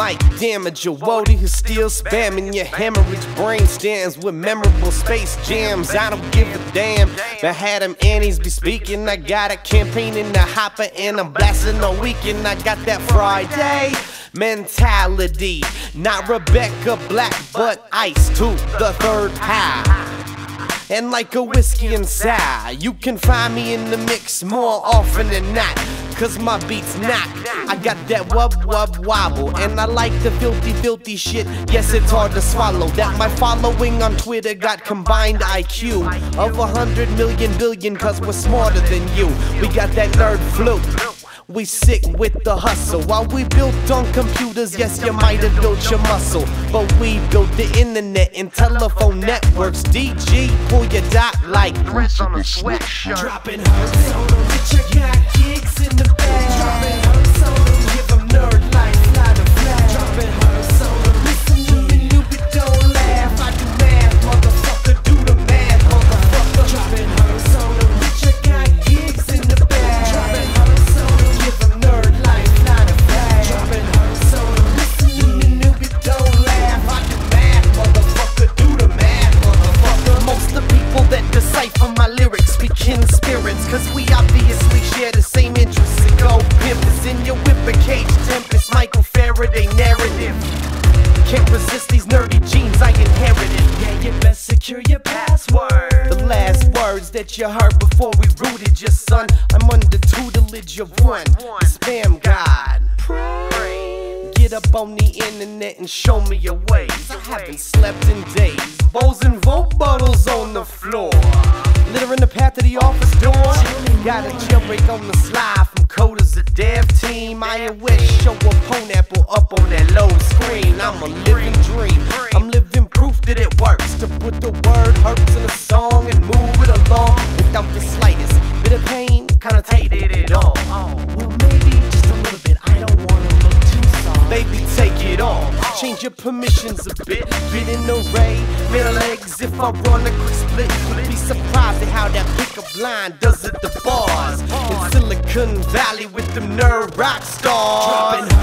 mic damage your woody who's still spamming your hemorrhage brain stands with memorable space jams. I don't give a damn. The had them Annies be speaking. I got a campaign in the hopper and I'm blasting all weekend. I got that Friday mentality. Not Rebecca Black, but Ice to the third high and like a whiskey inside. You can find me in the mix more often than not. Cause my beats knock. I got that wub wub wobble. And I like the filthy, filthy shit. Yes, it's hard to swallow. That my following on Twitter got combined IQ of a hundred million billion, cause we're smarter than you. We got that nerd flu. We sick with the hustle. While we built on computers, yes, you might have built your muscle. But we built the internet and telephone networks. DG, pull your dot like Chris on a sweatshirt. Dropping hertz the the the the the spirits, cause we obviously share the same interests. And go pimpers in your whipper cage, tempest, Michael Faraday narrative. Can't resist these nerdy genes I inherited. Yeah, you best secure your password. The last words that you heard before we rooted your son. I'm under tutelage of one, spam god. Pray. Get up on the internet and show me your ways. I haven't slept in days. Bawls and vote bottles on the floor. Littering the path to the office door. Got a jailbreak on the slide from coders to dev team. iOS show a pineapple up on that low screen. I'm a living dream. I'm living proof that it works to put the word hurts in a song and move it along without the slightest bit of pain. Connotated it all. Change your permissions a bit. Bit in the ray. Middle legs if I run a quick split. You'd be surprised at how that pickup line does it the bars. In Silicon Valley with them nerd rock stars. Dropping